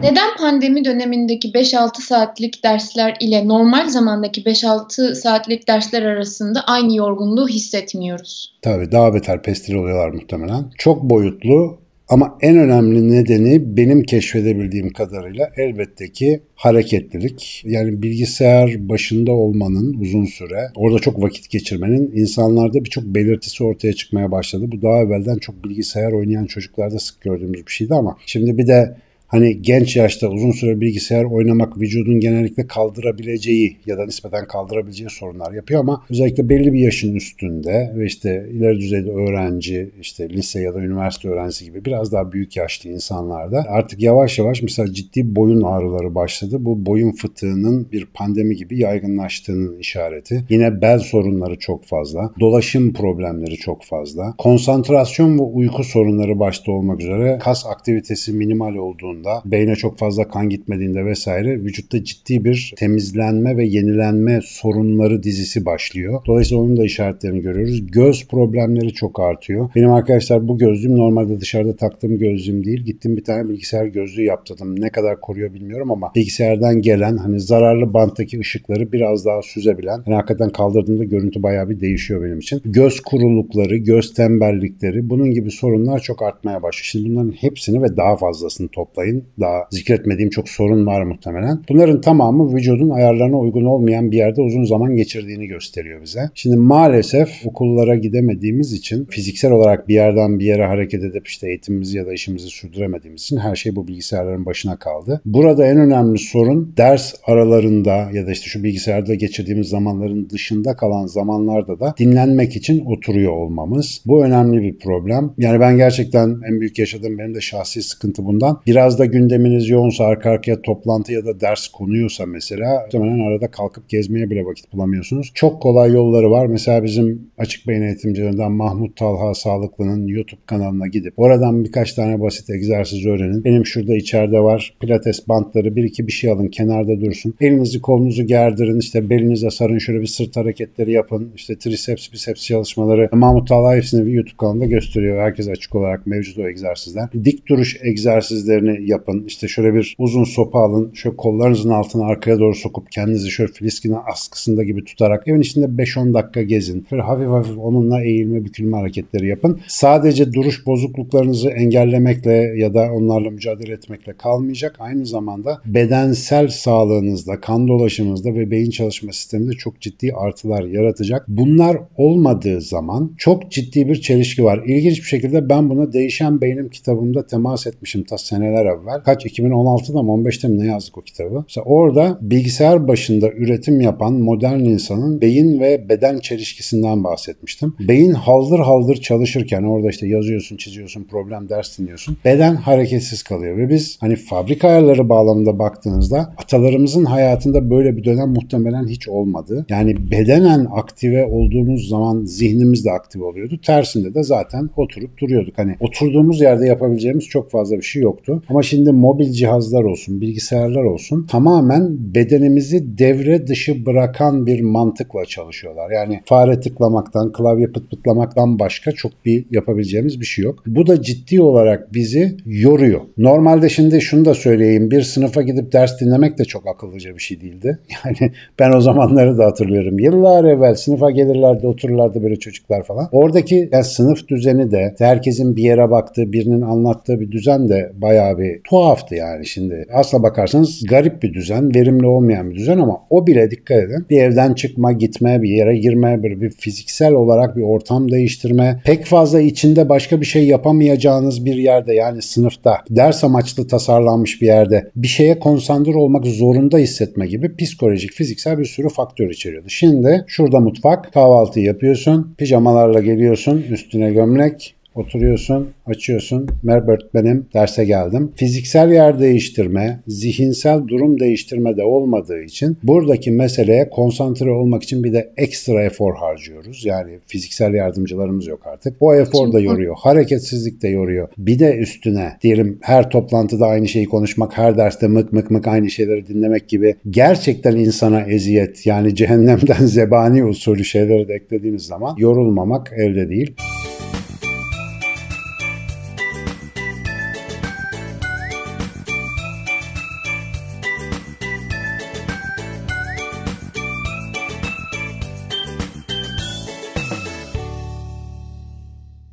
Neden pandemi dönemindeki 5-6 saatlik dersler ile normal zamandaki 5-6 saatlik dersler arasında aynı yorgunluğu hissetmiyoruz? Tabii daha beter pestil oluyorlar muhtemelen. Çok boyutlu ama en önemli nedeni benim keşfedebildiğim kadarıyla elbette ki hareketlilik. Yani bilgisayar başında olmanın uzun süre, orada çok vakit geçirmenin insanlarda birçok belirtisi ortaya çıkmaya başladı. Bu daha evvelden çok bilgisayar oynayan çocuklarda sık gördüğümüz bir şeydi ama şimdi bir de hani genç yaşta uzun süre bilgisayar oynamak vücudun genellikle kaldırabileceği ya da nispeten kaldırabileceği sorunlar yapıyor ama özellikle belli bir yaşın üstünde ve işte ileri düzeyde öğrenci, işte lise ya da üniversite öğrencisi gibi biraz daha büyük yaşlı insanlarda artık yavaş yavaş mesela ciddi boyun ağrıları başladı. Bu boyun fıtığının bir pandemi gibi yaygınlaştığının işareti. Yine bel sorunları çok fazla, dolaşım problemleri çok fazla, konsantrasyon ve uyku sorunları başta olmak üzere kas aktivitesi minimal olduğunda olduğunda, beyne çok fazla kan gitmediğinde vesaire vücutta ciddi bir temizlenme ve yenilenme sorunları dizisi başlıyor. Dolayısıyla onun da işaretlerini görüyoruz. Göz problemleri çok artıyor. Benim arkadaşlar bu gözlüğüm normalde dışarıda taktığım gözlüğüm değil. Gittim bir tane bilgisayar gözlüğü yaptırdım. Ne kadar koruyor bilmiyorum ama bilgisayardan gelen hani zararlı banttaki ışıkları biraz daha süzebilen. Yani hakikaten kaldırdığımda görüntü bayağı bir değişiyor benim için. Göz kurulukları, göz tembellikleri bunun gibi sorunlar çok artmaya başlıyor. Şimdi bunların hepsini ve daha fazlasını toplayın sayın daha zikretmediğim çok sorun var muhtemelen. Bunların tamamı vücudun ayarlarına uygun olmayan bir yerde uzun zaman geçirdiğini gösteriyor bize. Şimdi maalesef okullara gidemediğimiz için fiziksel olarak bir yerden bir yere hareket edip işte eğitimimizi ya da işimizi sürdüremediğimiz için her şey bu bilgisayarların başına kaldı. Burada en önemli sorun ders aralarında ya da işte şu bilgisayarda geçirdiğimiz zamanların dışında kalan zamanlarda da dinlenmek için oturuyor olmamız. Bu önemli bir problem. Yani ben gerçekten en büyük yaşadığım benim de şahsi sıkıntı bundan. Biraz da da gündeminiz yoğunsa arka arkaya toplantı ya da ders konuyorsa mesela muhtemelen arada kalkıp gezmeye bile vakit bulamıyorsunuz. Çok kolay yolları var. Mesela bizim açık beyin eğitimcilerinden Mahmut Talha Sağlıklı'nın YouTube kanalına gidip oradan birkaç tane basit egzersiz öğrenin. Benim şurada içeride var pilates bantları bir iki bir şey alın kenarda dursun. Elinizi kolunuzu gerdirin işte belinize sarın şöyle bir sırt hareketleri yapın. İşte triceps biceps çalışmaları. Mahmut Talha hepsini bir YouTube kanalında gösteriyor. Herkes açık olarak mevcut o egzersizler. Dik duruş egzersizlerini yapın. İşte şöyle bir uzun sopa alın. Şöyle kollarınızın altına arkaya doğru sokup kendinizi şöyle filiskinin askısında gibi tutarak evin içinde 5-10 dakika gezin. Şöyle hafif hafif onunla eğilme bükülme hareketleri yapın. Sadece duruş bozukluklarınızı engellemekle ya da onlarla mücadele etmekle kalmayacak. Aynı zamanda bedensel sağlığınızda, kan dolaşımınızda ve beyin çalışma sisteminde çok ciddi artılar yaratacak. Bunlar olmadığı zaman çok ciddi bir çelişki var. İlginç bir şekilde ben buna Değişen Beynim kitabımda temas etmişim ta seneler evvel. Kaç 2016'da mı 15'te mi ne yazdık o kitabı? Mesela orada bilgisayar başında üretim yapan modern insanın beyin ve beden çelişkisinden bahsetmiştim. Beyin haldır haldır çalışırken orada işte yazıyorsun, çiziyorsun, problem ders dinliyorsun. Beden hareketsiz kalıyor ve biz hani fabrika ayarları bağlamında baktığınızda atalarımızın hayatında böyle bir dönem muhtemelen hiç olmadı. Yani bedenen aktive olduğumuz zaman zihnimiz de aktive oluyordu. Tersinde de zaten oturup duruyorduk. Hani oturduğumuz yerde yapabileceğimiz çok fazla bir şey yoktu. Ama şimdi mobil cihazlar olsun, bilgisayarlar olsun tamamen bedenimizi devre dışı bırakan bir mantıkla çalışıyorlar. Yani fare tıklamaktan, klavye pıt pıtlamaktan başka çok bir yapabileceğimiz bir şey yok. Bu da ciddi olarak bizi yoruyor. Normalde şimdi şunu da söyleyeyim. Bir sınıfa gidip ders dinlemek de çok akıllıca bir şey değildi. Yani ben o zamanları da hatırlıyorum. Yıllar evvel sınıfa gelirlerdi, otururlardı böyle çocuklar falan. Oradaki yani sınıf düzeni de herkesin bir yere baktığı, birinin anlattığı bir düzen de bayağı bir tuhaftı yani şimdi. Asla bakarsanız garip bir düzen, verimli olmayan bir düzen ama o bile dikkat edin. Bir evden çıkma, gitme, bir yere girme, bir, bir fiziksel olarak bir ortam değiştirme, pek fazla içinde başka bir şey yapamayacağınız bir yerde yani sınıfta, ders amaçlı tasarlanmış bir yerde bir şeye konsantre olmak zorunda hissetme gibi psikolojik, fiziksel bir sürü faktör içeriyordu. Şimdi şurada mutfak, kahvaltı yapıyorsun, pijamalarla geliyorsun, üstüne gömlek, Oturuyorsun, açıyorsun. Merhaba benim derse geldim. Fiziksel yer değiştirme, zihinsel durum değiştirme de olmadığı için buradaki meseleye konsantre olmak için bir de ekstra efor harcıyoruz. Yani fiziksel yardımcılarımız yok artık. O efor da yoruyor. Hareketsizlik de yoruyor. Bir de üstüne diyelim her toplantıda aynı şeyi konuşmak, her derste mık mık mık aynı şeyleri dinlemek gibi gerçekten insana eziyet yani cehennemden zebani usulü şeyleri de eklediğiniz zaman yorulmamak elde değil.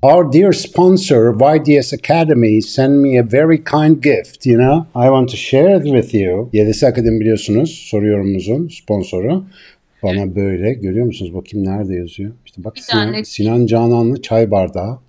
Our dear sponsor, YDS Academy, sent me a very kind gift, you know. I want to share it with you. YDS Akademi biliyorsunuz soru yorumumuzun sponsoru. Bana böyle görüyor musunuz? Bakayım nerede yazıyor. İşte bak Sinan, Sinan Cananlı çay bardağı.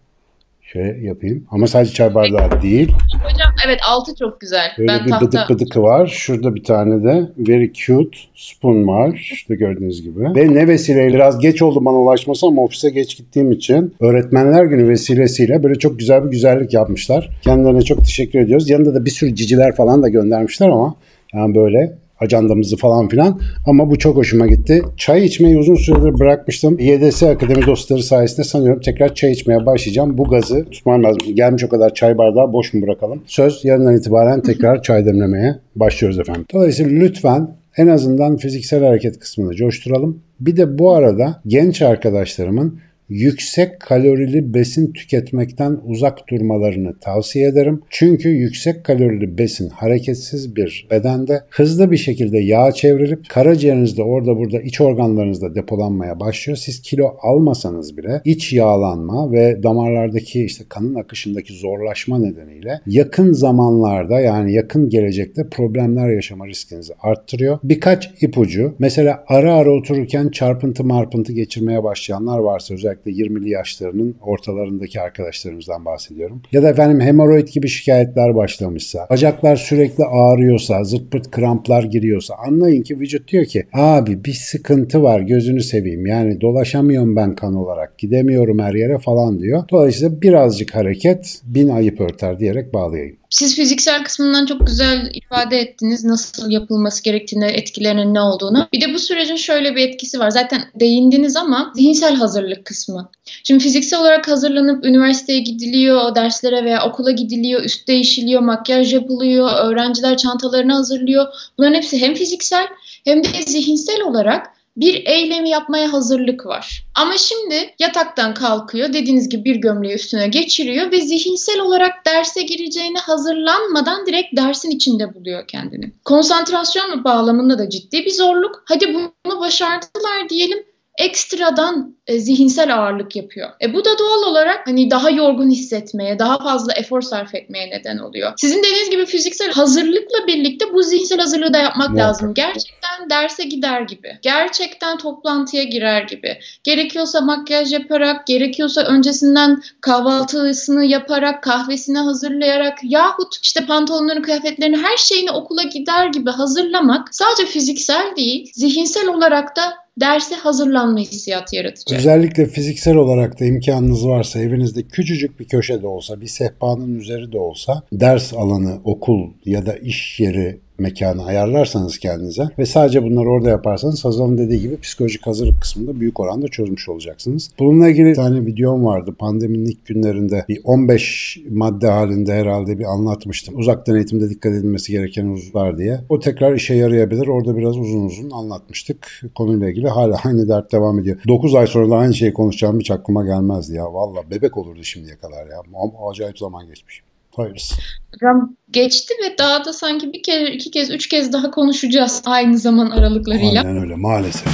Şöyle yapayım. Ama sadece çay bardağı değil. Hocam evet altı çok güzel. Böyle ben bir tahta bıdık bıdıkı var. Şurada bir tane de very cute spoon var. İşte gördüğünüz gibi. Ve ne vesileyle biraz geç oldu bana ulaşması ama ofise geç gittiğim için öğretmenler günü vesilesiyle böyle çok güzel bir güzellik yapmışlar. Kendilerine çok teşekkür ediyoruz. Yanında da bir sürü ciciler falan da göndermişler ama yani böyle ajandamızı falan filan. Ama bu çok hoşuma gitti. Çay içmeyi uzun süredir bırakmıştım. YDS Akademi dostları sayesinde sanıyorum tekrar çay içmeye başlayacağım. Bu gazı tutmam lazım. Gelmiş o kadar çay bardağı boş mu bırakalım? Söz yarından itibaren tekrar çay demlemeye başlıyoruz efendim. Dolayısıyla lütfen en azından fiziksel hareket kısmını coşturalım. Bir de bu arada genç arkadaşlarımın yüksek kalorili besin tüketmekten uzak durmalarını tavsiye ederim. Çünkü yüksek kalorili besin hareketsiz bir bedende hızlı bir şekilde yağa çevrilip karaciğerinizde orada burada iç organlarınızda depolanmaya başlıyor. Siz kilo almasanız bile iç yağlanma ve damarlardaki işte kanın akışındaki zorlaşma nedeniyle yakın zamanlarda yani yakın gelecekte problemler yaşama riskinizi arttırıyor. Birkaç ipucu mesela ara ara otururken çarpıntı marpıntı geçirmeye başlayanlar varsa özellikle 20'li yaşlarının ortalarındaki arkadaşlarımızdan bahsediyorum. Ya da efendim hemoroid gibi şikayetler başlamışsa, bacaklar sürekli ağrıyorsa, zırt pırt kramplar giriyorsa anlayın ki vücut diyor ki abi bir sıkıntı var gözünü seveyim. Yani dolaşamıyorum ben kan olarak gidemiyorum her yere falan diyor. Dolayısıyla birazcık hareket bin ayıp örter diyerek bağlayayım. Siz fiziksel kısmından çok güzel ifade ettiniz nasıl yapılması gerektiğini, etkilerinin ne olduğunu. Bir de bu sürecin şöyle bir etkisi var. Zaten değindiniz ama zihinsel hazırlık kısmı. Şimdi fiziksel olarak hazırlanıp üniversiteye gidiliyor, derslere veya okula gidiliyor, üst değişiliyor, makyaj yapılıyor, öğrenciler çantalarını hazırlıyor. Bunların hepsi hem fiziksel hem de zihinsel olarak bir eylemi yapmaya hazırlık var. Ama şimdi yataktan kalkıyor, dediğiniz gibi bir gömleği üstüne geçiriyor ve zihinsel olarak derse gireceğine hazırlanmadan direkt dersin içinde buluyor kendini. Konsantrasyon bağlamında da ciddi bir zorluk. Hadi bunu başardılar diyelim ekstradan e, zihinsel ağırlık yapıyor. E bu da doğal olarak hani daha yorgun hissetmeye, daha fazla efor sarf etmeye neden oluyor. Sizin dediğiniz gibi fiziksel hazırlıkla birlikte bu zihinsel hazırlığı da yapmak Muhakkak. lazım. Gerçekten derse gider gibi. Gerçekten toplantıya girer gibi. Gerekiyorsa makyaj yaparak, gerekiyorsa öncesinden kahvaltısını yaparak, kahvesini hazırlayarak yahut işte pantolonlarını, kıyafetlerini, her şeyini okula gider gibi hazırlamak sadece fiziksel değil, zihinsel olarak da derse hazırlanma hissiyatı yaratacak. Özellikle fiziksel olarak da imkanınız varsa evinizde küçücük bir köşede olsa, bir sehpanın üzeri de olsa ders alanı, okul ya da iş yeri mekanı ayarlarsanız kendinize ve sadece bunları orada yaparsanız Hazal'ın dediği gibi psikolojik hazırlık kısmında büyük oranda çözmüş olacaksınız. Bununla ilgili bir tane videom vardı. Pandeminin ilk günlerinde bir 15 madde halinde herhalde bir anlatmıştım. Uzaktan eğitimde dikkat edilmesi gereken hususlar diye. O tekrar işe yarayabilir. Orada biraz uzun uzun anlatmıştık. Konuyla ilgili hala aynı dert devam ediyor. 9 ay sonra da aynı şeyi konuşacağım hiç aklıma gelmezdi ya. Valla bebek olurdu şimdiye kadar ya. Ama acayip zaman geçmiş. Hayırlısı. Hocam geçti ve daha da sanki bir kere, iki kez, üç kez daha konuşacağız aynı zaman aralıklarıyla. Aynen öyle maalesef.